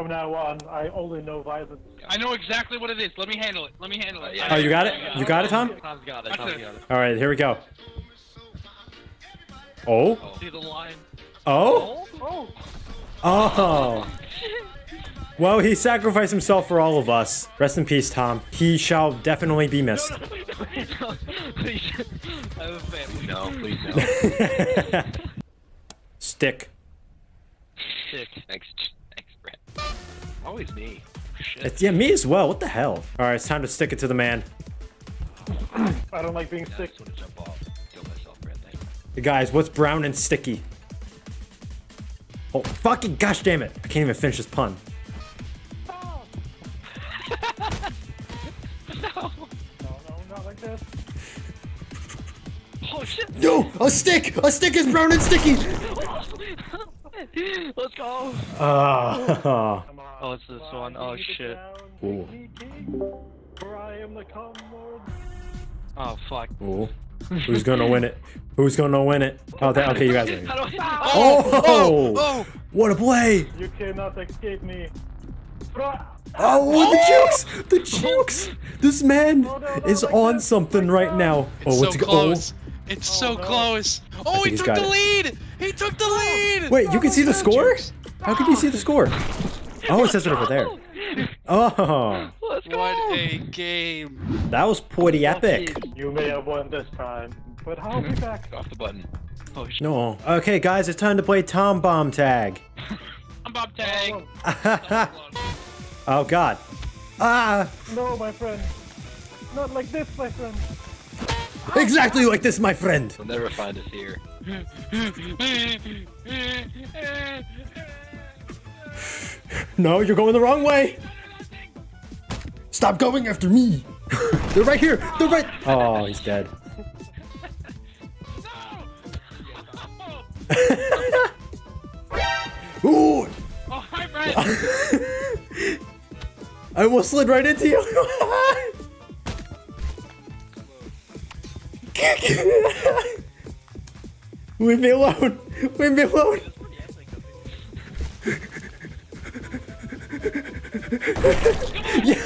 From now on, I only know violence. I know exactly what it is. Let me handle it. Let me handle it. Oh, you got it? You got it, Tom? Tom's got it. That's Tom's it. got it. All right, here we go. Oh? See the line. Oh? Oh! Oh. Well, he sacrificed himself for all of us. Rest in peace, Tom. He shall definitely be missed. Please. I have a family. No, please no. Stick. Sick. Thanks, thanks, Brett. Always me. Shit. It's, yeah, me as well. What the hell? All right, it's time to stick it to the man. I don't like being I sick. just want to jump off. Kill myself, Brett. Thanks. Hey, Guys, what's brown and sticky? Oh, fucking gosh damn it. I can't even finish this pun. No, no, not like this. Oh shit! No! A stick! A stick is brown and sticky! Let's go. Ah. Come on. Oh, it's this one. Oh, Lead it shit. down, Ooh. take me, king, For I am the calm lord. Oh fuck. Ooh. Who's gonna win it? Who's gonna win it? Oh, that, okay, you guys are. do I? Oh oh, oh! oh! oh! What a play! You cannot escape me. Fra- Oh, the jukes! The jukes! This man no, no, is on something right that. now. Oh, so what's it go- close. It's so no. close. Oh, he took the it. lead. He took the lead. Oh! Wait, you can see the score? How can you see the score? Oh, it says it over there. Oh, Let's go. What a game. that was pretty epic. You may have won this time, but I'll be back. Off the button. Oh shit. No. Okay, guys, it's time to play Tom Bomb Tag. I'm Bob Tag. oh, God. Ah! No, my friend. Not like this, my friend. Exactly like this, my friend. You'll never find us here. No, you're going the wrong way. Stop going after me. They're right here. They're right. Oh, he's dead. Ooh! Oh, hi, Brett. I almost slid right into you. Leave me alone. Leave me alone. yeah.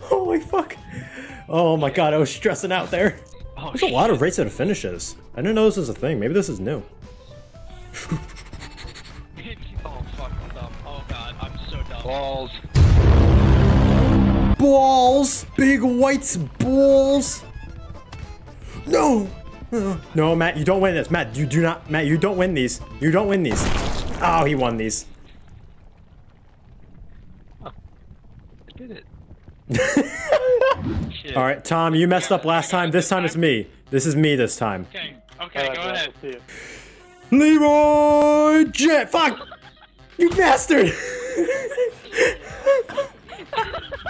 Holy fuck. Oh my god, I was stressing out there. Oh There's a lot of race to finishes. I didn't know this was a thing. Maybe this is new. Oh fuck. I'm dumb. Oh god. I'm so dumb. Balls. balls! Big whites balls! No! No, Matt, you don't win this. Matt, you do not. Matt, you don't win these. You don't win these. Oh, he won these. I did it. Shit. All right, Tom, you messed up last time. This time it's me. This is me this time. Okay, okay, Alright, go Brett, ahead. let's see it. Leroy Jet. Fuck! You bastard!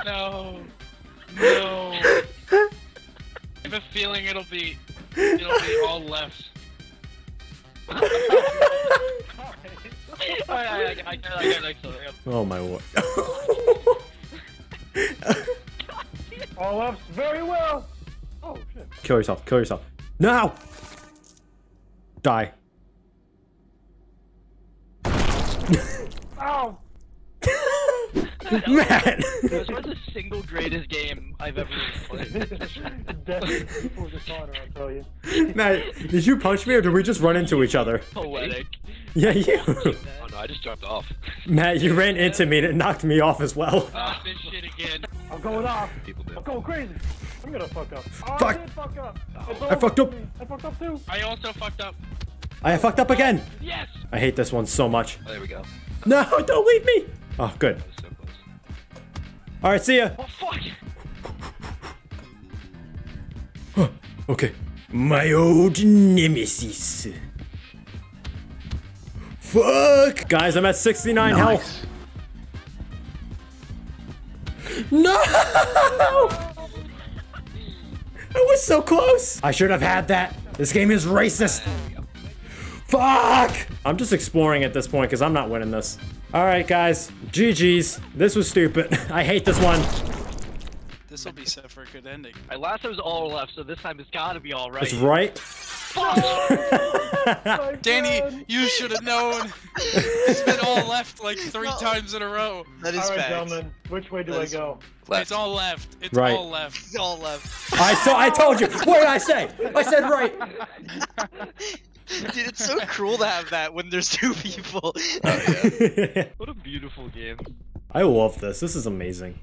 No. No. I have a feeling it'll be it'll be all left. Oh my word. All left very well. Oh, shit. kill yourself. Kill yourself. Now! Die. Ow! Man! This was the single greatest game I've ever played. Death before dishonor, I'll tell you. Matt, did you punch me or did we just run into each other? Poetic. Yeah, you. Oh no, I just jumped off. Matt, you ran into me and it knocked me off as well. Not this shit again. I'm going off. People do. I'm going crazy. I'm gonna fuck up. Oh, Fuck. I did fuck up. It's I fucked up. I fucked up too. I also fucked up. I fucked up again. Yes. I hate this one so much. Oh, there we go. No, don't leave me. Oh, good. So. All right, see ya. Oh fuck! Okay. My old nemesis. Fuck! Guys, I'm at 69 health. No! I was so close. I should have had that. This game is racist. Fuck! I'm just exploring at this point because I'm not winning this. All right, guys. GG's. This was stupid. I hate this one. This will be set for a good ending. My last time was all left, so this time it's gotta be all right. It's right. Oh my Danny, God. you should have known. It's been all left like three No. times in a row. That is All right, facts. gentlemen. Which way do That I go? Left. It's all left. It's Right. all left. It's all left. I saw. I told you. What did I say? I said right. Dude, it's so cruel to have that when there's two people. Oh, yeah. What a beautiful game. I love this. This is amazing.